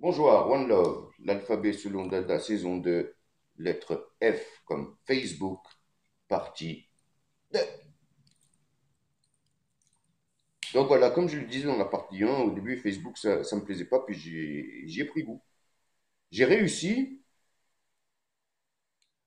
Bonjour One Love, l'alphabet selon Dada, saison 2, lettre F comme Facebook, partie 2. Donc voilà, comme je le disais dans la partie 1, au début Facebook ça ne me plaisait pas, puis j'y ai pris goût. J'ai réussi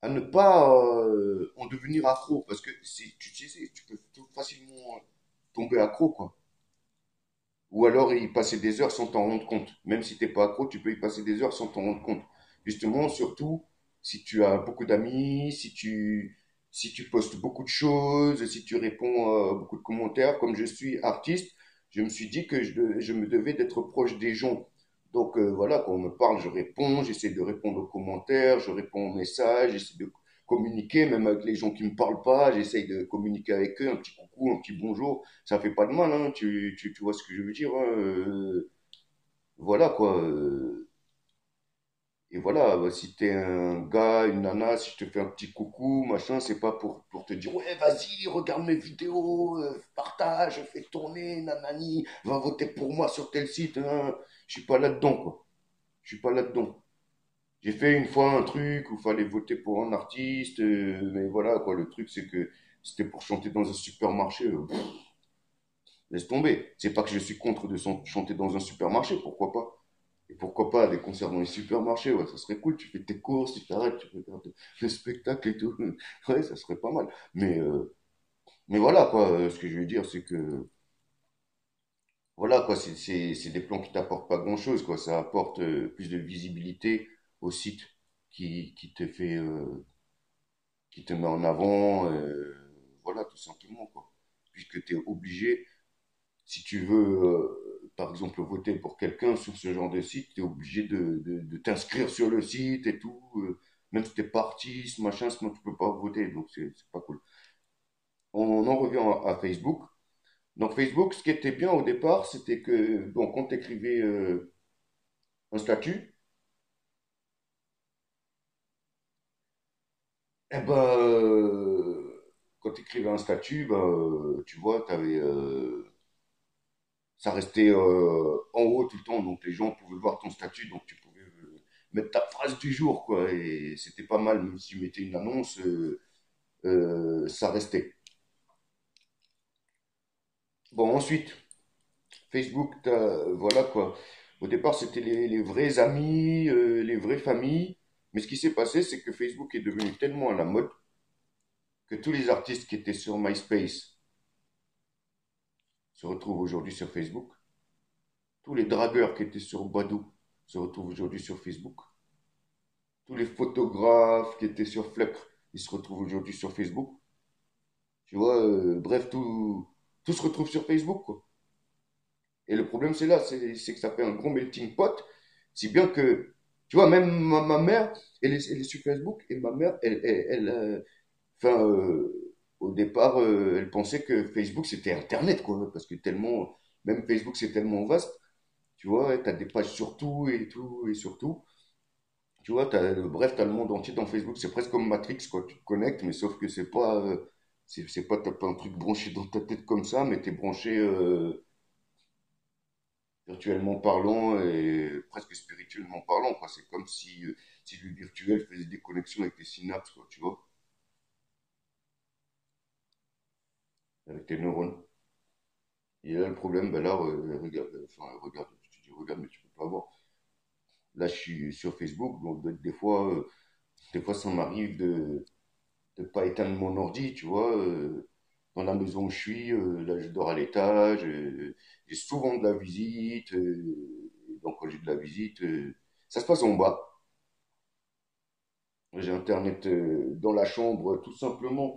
à ne pas euh, en devenir accro, parce que tu peux facilement tomber accro, quoi. Ou alors y passer des heures sans t'en rendre compte. Même si t'es pas accro, tu peux y passer des heures sans t'en rendre compte. Justement, surtout si tu as beaucoup d'amis, si tu si tu postes beaucoup de choses, si tu réponds à beaucoup de commentaires. Comme je suis artiste, je me suis dit que je, je me devais d'être proche des gens. Donc euh, voilà, quand on me parle, je réponds, j'essaie de répondre aux commentaires, je réponds aux messages, j'essaie de communiquer, même avec les gens qui me parlent pas, j'essaye de communiquer avec eux, un petit coucou, un petit bonjour, ça fait pas de mal, hein, tu, tu, tu vois ce que je veux dire, hein, euh, voilà quoi. Euh. et voilà, bah, si t'es un gars, une nana, si je te fais un petit coucou, machin, c'est pas pour, pour te dire, ouais, vas-y, regarde mes vidéos, euh, partage, fais tourner, nanani, va voter pour moi sur tel site, hein. je suis pas là-dedans, quoi. Je suis pas là-dedans. J'ai fait une fois un truc où il fallait voter pour un artiste, euh, mais voilà, quoi, le truc, c'est que c'était pour chanter dans un supermarché. Euh, laisse tomber. C'est pas que je suis contre de chanter dans un supermarché, pourquoi pas? Et pourquoi pas des concerts dans les supermarchés Ouais, ça serait cool. Tu fais tes courses, tu t'arrêtes, tu regardes le spectacle et tout. Ouais, ça serait pas mal. Mais, euh, mais voilà, quoi, ce que je veux dire, c'est que. Voilà, quoi, c'est des plans qui t'apportent pas grand chose, quoi. Ça apporte plus de visibilité au site qui, qui te fait euh, qui te met en avant euh, voilà tout simplement quoi. Puisque tu es obligé si tu veux euh, par exemple voter pour quelqu'un sur ce genre de site tu es obligé de, de, t'inscrire sur le site et tout même si tu es parti ce machin sinon tu peux pas voter donc c'est pas cool. On en revient à, Facebook. Donc Facebook ce qui était bien au départ c'était que bon quand tu un statut Eh ben, euh, quand tu écrivais un statut, ben, euh, tu vois, t'avais, euh, ça restait en haut tout le temps, donc les gens pouvaient voir ton statut, donc tu pouvais mettre ta phrase du jour, quoi, et c'était pas mal, même si tu mettais une annonce, ça restait. Bon, ensuite, Facebook, voilà quoi. Au départ, c'était les, les vrais amis, les vraies familles. Mais ce qui s'est passé, c'est que Facebook est devenu tellement à la mode que tous les artistes qui étaient sur MySpace se retrouvent aujourd'hui sur Facebook. Tous les dragueurs qui étaient sur Badou se retrouvent aujourd'hui sur Facebook. Tous les photographes qui étaient sur Flickr, ils se retrouvent aujourd'hui sur Facebook. Tu vois, euh, bref, tout, se retrouve sur Facebook. Et le problème, c'est là, c'est que ça fait un gros melting pot, si bien que tu vois, même ma, mère, elle est, sur Facebook et ma mère, elle, elle, euh, enfin, euh, au départ, euh, elle pensait que Facebook c'était Internet, quoi, parce que tellement, même Facebook c'est tellement vaste, tu vois, tu as des pages sur tout et tout et sur tout. Tu vois, as, bref, tu as le monde entier dans Facebook, c'est presque comme Matrix, quoi, tu te connectes, mais sauf que c'est pas, c'est pas, pas un truc branché dans ta tête comme ça, mais tu es branché virtuellement parlant et presque spirituellement parlant. Quoi. C'est comme si, euh, si le virtuel faisait des connexions avec tes synapses, quoi, tu vois. Avec tes neurones. Et là, le problème, ben là, regarde, enfin, regarde, tu dis regarde, mais tu peux pas voir. Là, je suis sur Facebook, donc des fois, euh, des fois, ça m'arrive de ne pas éteindre mon ordi, tu vois. Euh, dans la maison où je suis, euh, là je dors à l'étage, euh, j'ai souvent de la visite, euh, donc quand j'ai de la visite, ça se passe en bas. J'ai internet dans la chambre tout simplement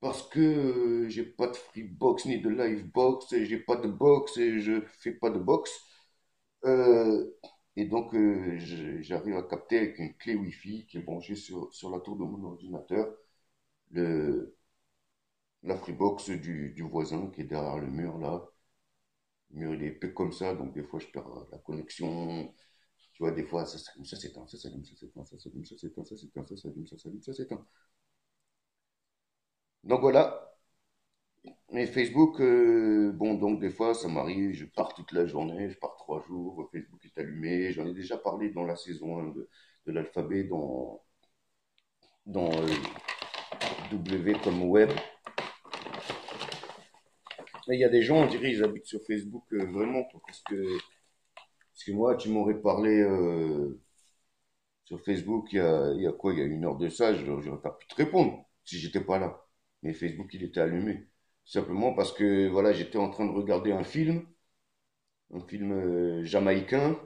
parce que j'ai pas de Freebox ni de Livebox, et j'ai pas de box et je fais pas de box. et donc j'arrive à capter avec une clé Wi-Fi qui est branchée sur, sur la tour de mon ordinateur le, la Freebox du, voisin qui est derrière le mur là. Le mur il est peu comme ça, donc des fois je perds la connexion. Tu vois, des fois ça s'allume, ça s'éteint, ça s'allume, ça s'éteint, ça s'allume, ça s'éteint, ça s'éteint, ça s'allume, ça s'allume, ça s'éteint. Donc voilà. Mais Facebook, euh, bon, donc des fois ça m'arrive, je pars toute la journée, je pars trois jours, Facebook est allumé. J'en ai déjà parlé dans la saison 1 de, de l'alphabet, dans, dans euh, W comme web. Mais il y a des gens, on dirait, ils habitent sur Facebook euh, vraiment, parce que, parce que moi, tu m'aurais parlé euh, sur Facebook il y, a, il y a quoi Il y a une heure de ça, j'aurais pas pu te répondre si j'étais pas là. Mais Facebook, il était allumé. Simplement parce que voilà, j'étais en train de regarder un film, un film euh, jamaïcain,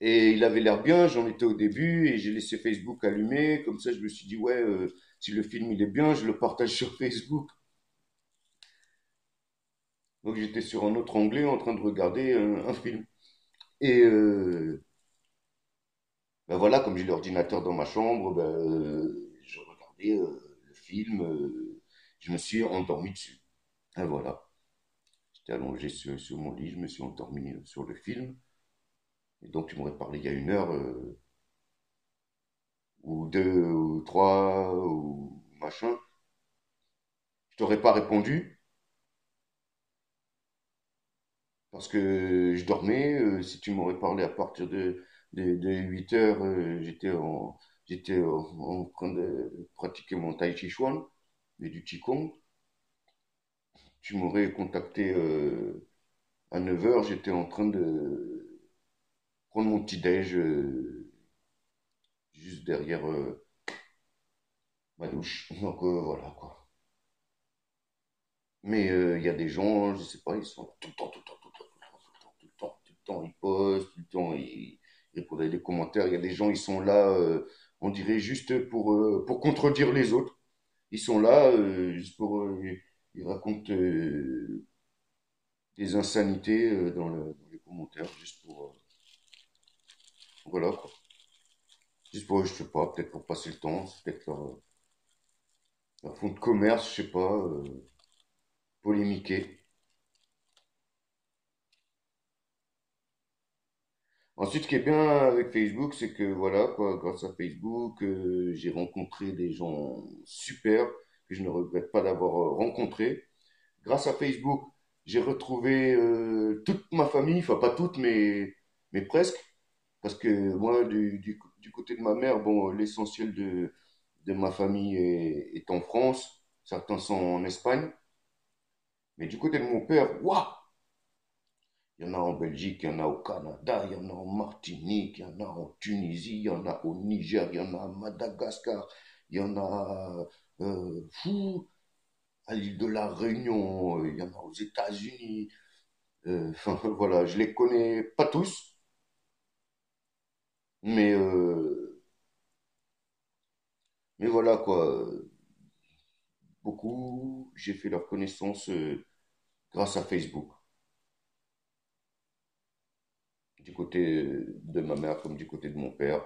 et il avait l'air bien, j'en étais au début, et j'ai laissé Facebook allumé, comme ça je me suis dit, ouais, euh, si le film il est bien, je le partage sur Facebook. Donc j'étais sur un autre onglet en train de regarder un, film. Et euh, ben voilà, comme j'ai l'ordinateur dans ma chambre, ben, euh, je regardais euh, le film, je me suis endormi dessus. Et voilà. J'étais allongé sur, sur mon lit, je me suis endormi sur le film. Et donc tu m'aurais parlé il y a une heure, ou deux, ou trois, ou machin. Je t'aurais pas répondu, parce que je dormais. euh, si tu m'aurais parlé à partir de, de, de 8 heures, euh, j'étais en, en, train de pratiquer mon Tai Chi Chuan et du Qigong. Tu m'aurais contacté euh, à 9 heures, j'étais en train de prendre mon petit-déj euh, juste derrière ma douche. Donc voilà quoi. Mais il y a des gens, je sais pas, ils sont tout le temps, tout le temps, tout le temps, tout le temps, tout le temps, ils postent, tout le temps, ils, répondent à des commentaires. Il y a des gens, ils sont là, euh, on dirait juste pour, euh, pour contredire les autres. Ils sont là, euh, juste pour, ils racontent des insanités dans, le- dans les commentaires, juste pour, voilà quoi. Juste pour, je sais pas, peut-être pour passer le temps, peut-être leur, leur fond de commerce, je sais pas, polémiquer. Ensuite, ce qui est bien avec Facebook, c'est que voilà, quoi, grâce à Facebook, euh, j'ai rencontré des gens super que je ne regrette pas d'avoir euh, rencontrés. Grâce à Facebook, j'ai retrouvé euh, toute ma famille, enfin pas toute, mais, mais presque, parce que moi, du, du, du côté de ma mère, bon, l'essentiel de, de ma famille est, est en France, certains sont en Espagne, mais du côté de mon père, waouh! Il y en a en Belgique, il y en a au Canada, il y en a en Martinique, il y en a en Tunisie, il y en a au Niger, il y en a à Madagascar, il y en a euh, fou, à l'île de la Réunion, euh, il y en a aux États-Unis. Euh, Enfin voilà, je les connais pas tous, mais euh, mais voilà quoi. Beaucoup, j'ai fait leur connaissance euh, grâce à Facebook, du côté de ma mère comme du côté de mon père.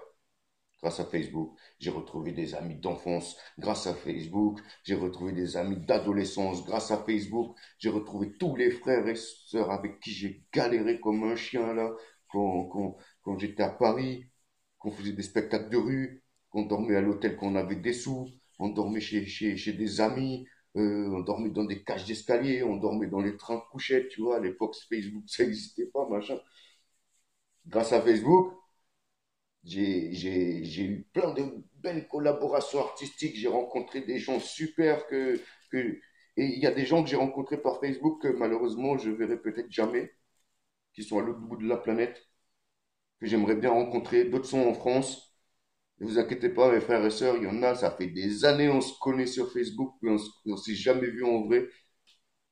grâce à Facebook. J'ai retrouvé des amis d'enfance grâce à Facebook. J'ai retrouvé des amis d'adolescence grâce à Facebook. J'ai retrouvé tous les frères et sœurs avec qui j'ai galéré comme un chien là quand, quand, quand j'étais à Paris, qu'on faisait des spectacles de rue, qu'on dormait à l'hôtel, qu'on avait des sous, on dormait chez, chez, chez des amis, euh, on dormait dans des cages d'escalier, on dormait dans les trains couchettes, tu vois, à l'époque Facebook ça n'existait pas, machin. Grâce à Facebook, j'ai, eu plein de belles collaborations artistiques. J'ai rencontré des gens super que, que, et il y a des gens que j'ai rencontrés par Facebook que malheureusement je verrai peut-être jamais, qui sont à l'autre bout de la planète, que j'aimerais bien rencontrer. D'autres sont en France. Ne vous inquiétez pas, mes frères et sœurs, il y en a, ça fait des années on se connaît sur Facebook, mais on s'est jamais vu en vrai.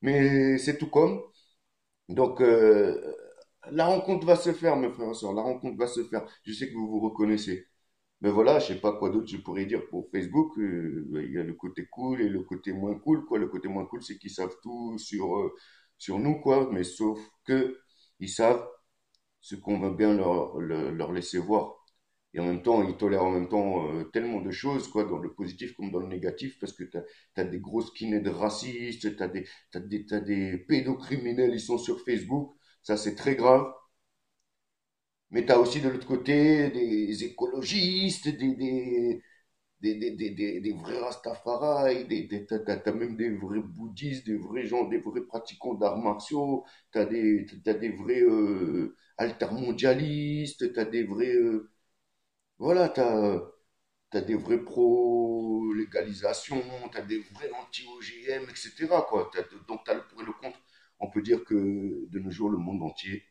Mais c'est tout comme. Donc, euh, la rencontre va se faire, mes frères et sœurs, la rencontre va se faire. Je sais que vous vous reconnaissez. Mais voilà, je sais pas quoi d'autre je pourrais dire pour Facebook. euh, il y a le côté cool et le côté moins cool, quoi. Le côté moins cool, c'est qu'ils savent tout sur, euh, sur nous, quoi. Mais sauf que ils savent ce qu'on va bien leur, leur, laisser voir. Et en même temps, ils tolèrent en même temps euh, tellement de choses, quoi, dans le positif comme dans le négatif, parce que t'as, t'as des grosses skinheads racistes, t'as des, t'as des, t'as des pédocriminels, ils sont sur Facebook. Ça, c'est très grave. Mais tu as aussi de l'autre côté des écologistes, des, des, des, des, des, vrais Rastafari, t'as, t'as- t'as même des vrais bouddhistes, des vrais gens, des vrais pratiquants d'arts martiaux, t'as des, t'as des vrais euh, altermondialistes, t'as des vrais, euh, voilà, t'as, t'as des vrais pro-légalisation, t'as des vrais anti-OGM, etc., quoi. Donc t'as le pour et le contre. On peut dire que de nos jours, le monde entier